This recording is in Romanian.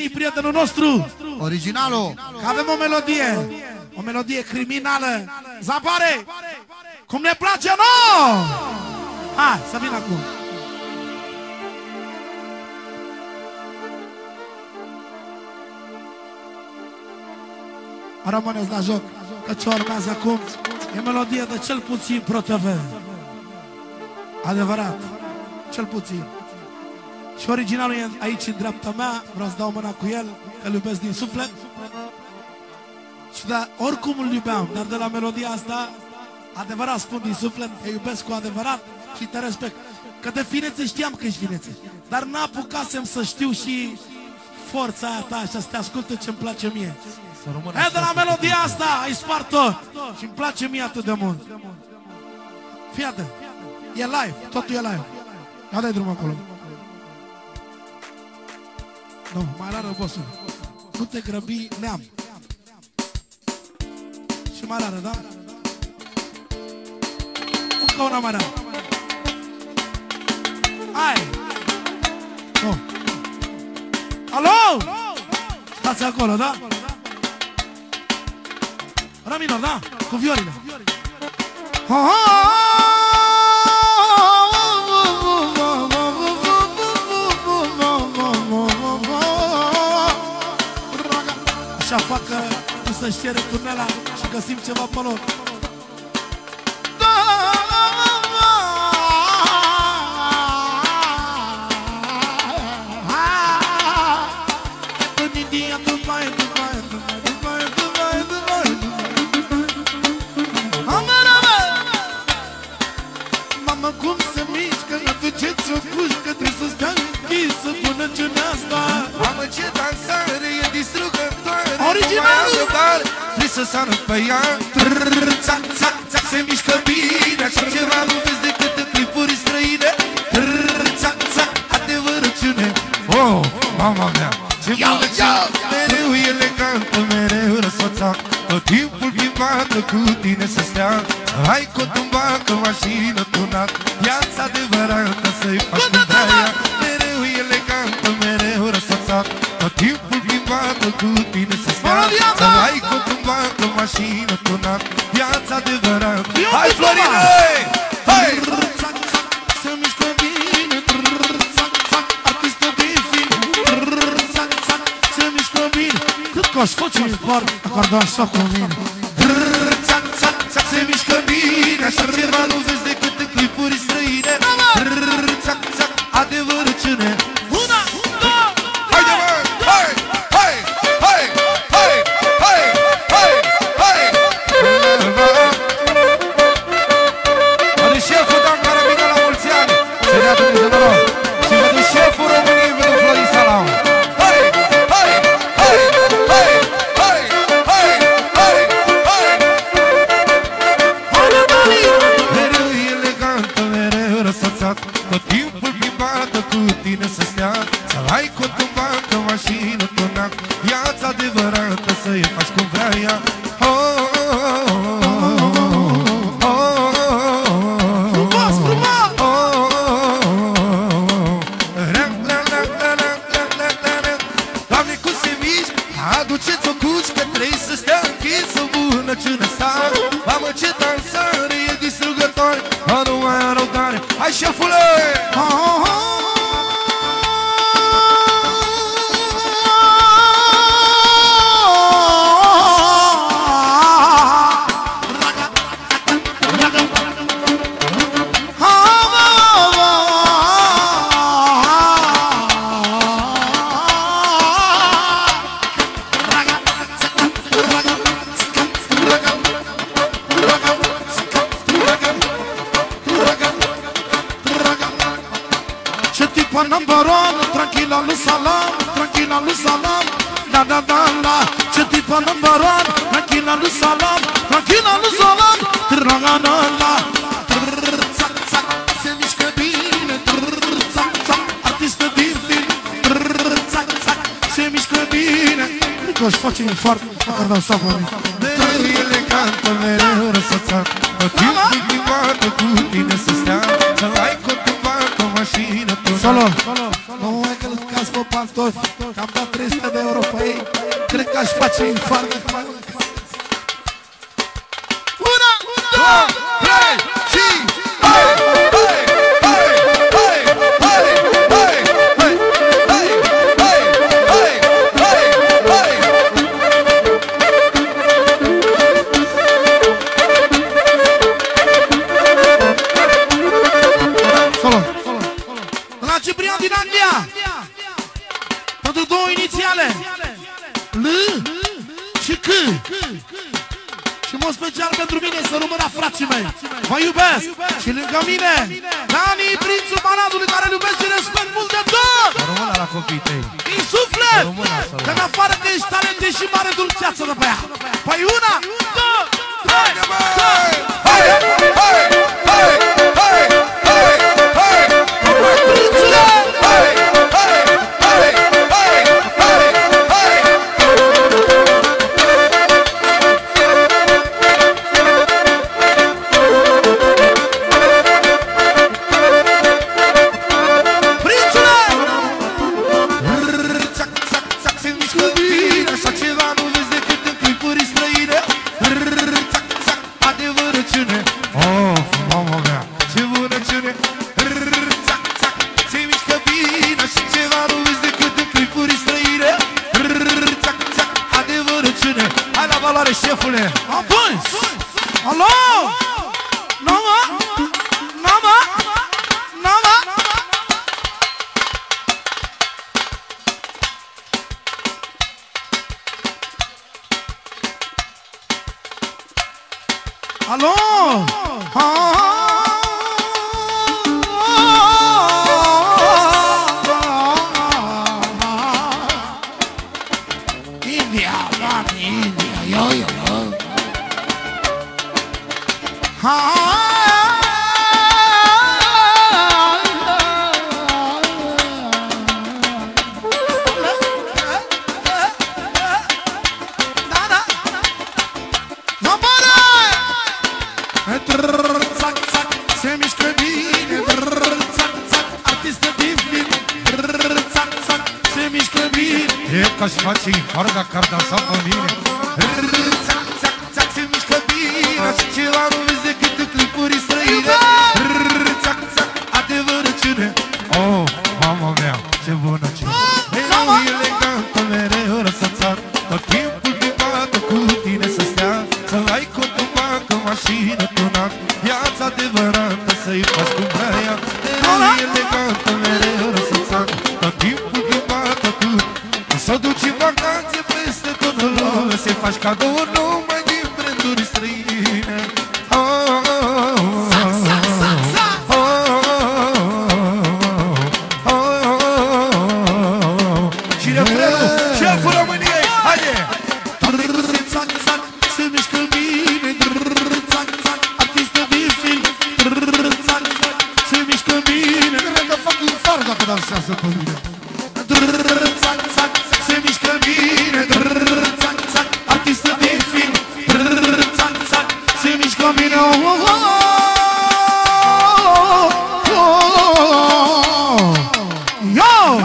Dani, prietenul nostru. Originalul. Că avem o melodie. O melodie criminală. Zapare! Cum ne place nouă! Hai, să vin acum. Rămâneți la joc, că ce urmează acum e melodie de cel puțin ProTV. Adevărat, cel puțin. Și originalul e aici în dreapta mea, vreau să dau mâna cu el, că îl iubesc din suflet. Și da, oricum îl iubeam, dar de la melodia asta, adevărat spun din suflet, te iubesc cu adevărat și te respect. Că de finețe știam că ești finețe, dar n-apucasem să știu și forța aia ta și să te asculte ce-mi place mie. E de la melodia asta, ai spart tot și îmi place mie atât de mult. Fii atent, e live, totul e live. Ia dai drumul acolo. Nu, mai rară bossul. Nu te grăbi, neam. Și mai rară, da? Încă una mai rară. Hai! Nu. Alo! Stați acolo, da? Raminor, da? Cu viorile. Ha, ha! Așa să-și cere turnela și găsim ceva pe loc. Cum se mișcă, aduceți o pușcă Trebuie să stea închisă până ce ne-asta Mamă ce dansare, e distrugătoare. Originalul! Nu mai am răbdare, Trebuie să sară pe ea. Trrr, țac, țac, țac, Se mișcă bine Așa ceva nu vezi decât în clipuri străine. Trrr, țac, țac, adevărăciune Oh, mama mea Ce bună ce Mereu elegantă, mereu răsfățat Tot timpul plimbată cu tine să stea. Hai cot în bancă, mașină tunat Viața adevărată să-i faci cum vrea ea Mereu elegantă, mereu răsfățat Tot timpul plimbată cu tine să stea. Melodia Să ta! ai cot în bancă, mașină tunat Viața adevărată. Eu Hai cu scoci, scoci Acordeon, stă cu mine. Se mișcă bine Așa ceva nu zici de ei faci cum vrea ea oh, oh, oh, oh, Frumos, frumos! Doamne, cum se mișc, aduceți-o cuci Că trebuie să stea închis o bună cine sta Mamă, ce dansare, e distrugătoare Mă, nu mai ai răbdare, hai șefule! Ha, ha, ha! Viva number one, tranquila lu salam, tranquila lu salam, da da da la. Ce tipa number one, tranquila lu salam, tranquila lu salam, droga na la. Zac zac, se mișcă bine, zac zac, din film, zac zac, se mișcă bine. Cred că aș face infart, ar dansa cu mine. Merele cantă, mereu răsățat, mă timp din privată cu tine să stea. Să ai cont în bancă, mașină tunat Solo, nu mai că caz pe pantofi Că am dat 300 de euro pe ei. Cred că aș face infarct Ciprian din Anglia Pentru două inițiale. L și C. Și în mod special pentru mine să rămână frații mei. Vă iubesc. Și lângă mine Dani, prințul Banatului care îl iubesc și respect mult de tot. Româna la copiii tăi. Din suflet. Româna să Că în afară că ești talent ești și mare dulceață de pe ea. Păi una, două, trei, Hai, hai, hai, hai, hai, Hai la valoare, șefule! Apoi Alo! Nama Nama Nama Alo! India, ca-și face infarct dacă ar dansa pe mine aia Care e legată mereu răsăța Dar timpul de bată cât Să duci în vacanțe peste tot în lume Să faci cadouri nouă dansează pe mine Țac, țac, se mișcă bine